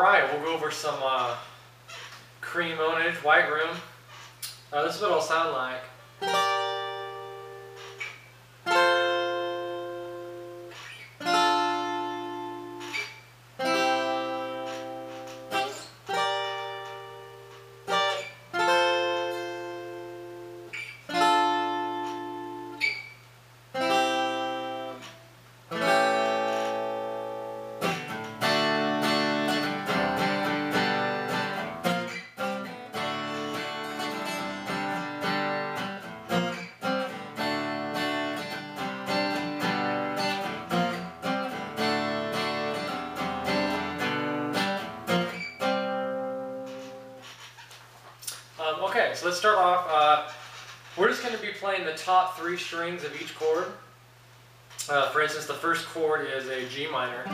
right, we'll go over some uh, cream ownage, white room. Uh, this is what it'll sound like. Okay, so let's start off. Uh, we're just going to be playing the top three strings of each chord. Uh, for instance, the first chord is a G minor.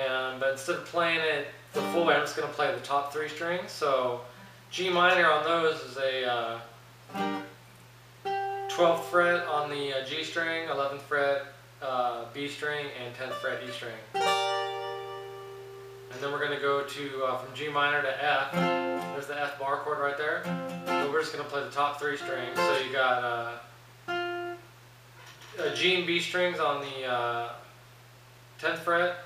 And but instead of playing it the full way, I'm just going to play the top three strings. So G minor on those is a uh, 12th fret on the uh, G string, 11th fret uh, B string, and 10th fret E string. And then we're going to go to uh, from G minor to F. There's the F bar chord right there. So we're just going to play the top three strings. So you got uh, uh, G and B strings on the uh, 10th fret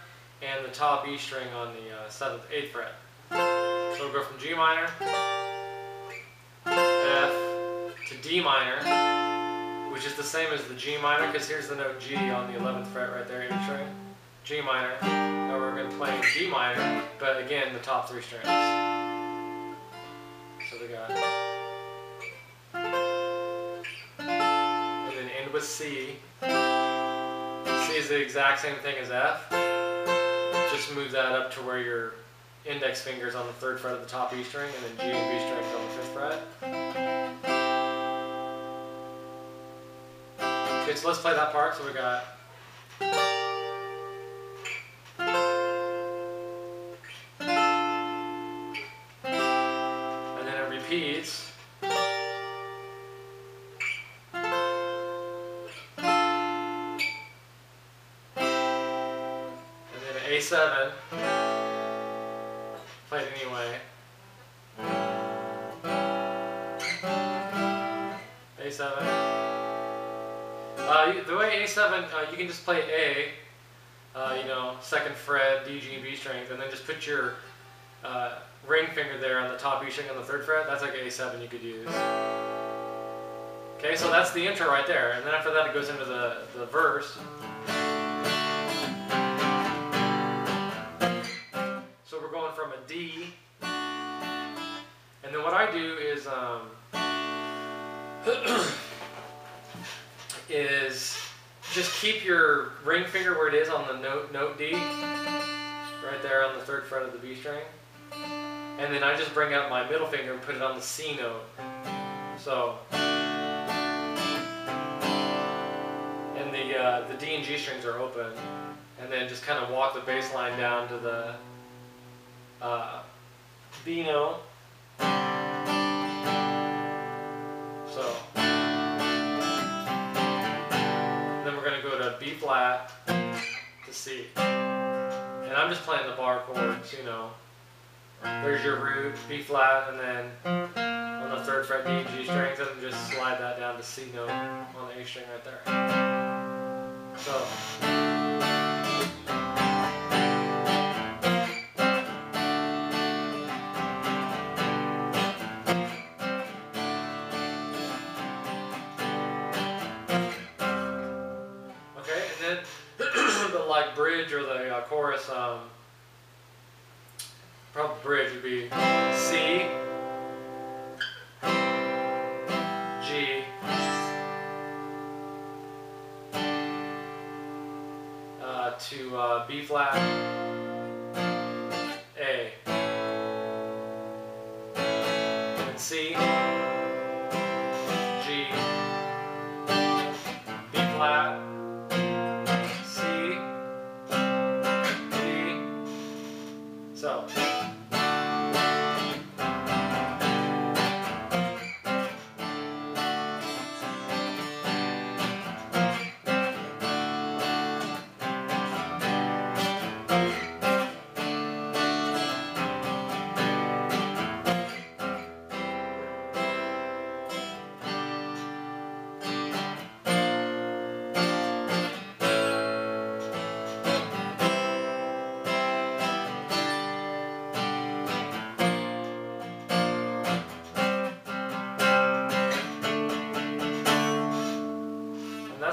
and the top E string on the uh, 7th, 8th fret. So we'll go from G minor, F to D minor, which is the same as the G minor because here's the note G on the 11th fret right there, E string. G minor. Now we're going to play D minor, but again, the top three strings. So we got. And then end with C. C is the exact same thing as F. Just move that up to where your index finger's on the third fret of the top E string, and then G and B strings on the fifth fret. Okay, so let's play that part. So we got. Then. And then A7. Play it anyway. A7. Uh, the way A7, uh, you can just play A, uh, you know, second fret, D, G, B strings, and then just put your uh, ring finger there on the top E string on the third fret. That's like an A7 you could use. Okay, so that's the intro right there, and then after that it goes into the, the verse. So we're going from a D, and then what I do is um, is just keep your ring finger where it is on the note note D, right there on the third fret of the B string, and then I just bring out my middle finger and put it on the C note. So. And the uh, the D and G strings are open, and then just kind of walk the bass line down to the uh, B note. So then we're gonna go to B flat to C, and I'm just playing the bar chords, you know. There's your root, B flat, and then on the third fret D and G strings, and just slide that down to C note on the A string right there. So. Okay, and then the like bridge or the uh, chorus, um, probably bridge would be C, G, uh, to uh, B flat, A, and C, G, B flat, C, D. So.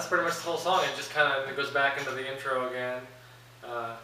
Pretty much the whole song. It just kind of goes back into the intro again. Uh,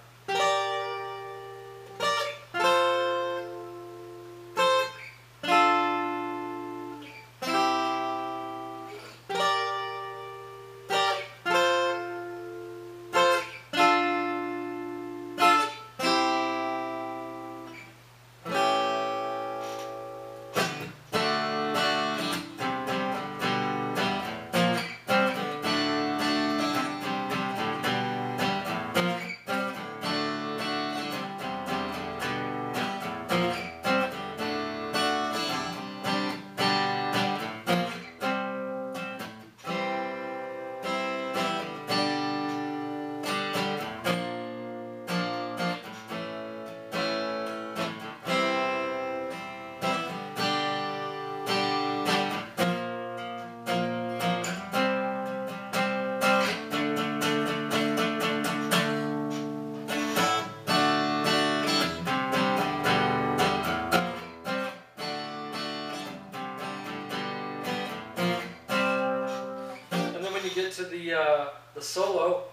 the uh, the solo,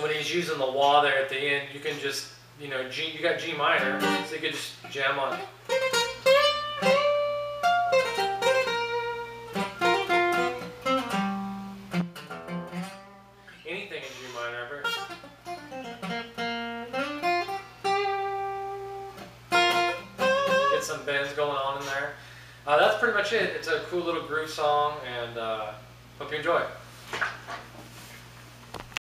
when he's using the wah there at the end, you can just you know G you got G minor, so you could just jam on. Anything in G minor ever. Get some bends going on in there. Uh, that's pretty much it. It's a cool little groove song, and uh, hope you enjoy it.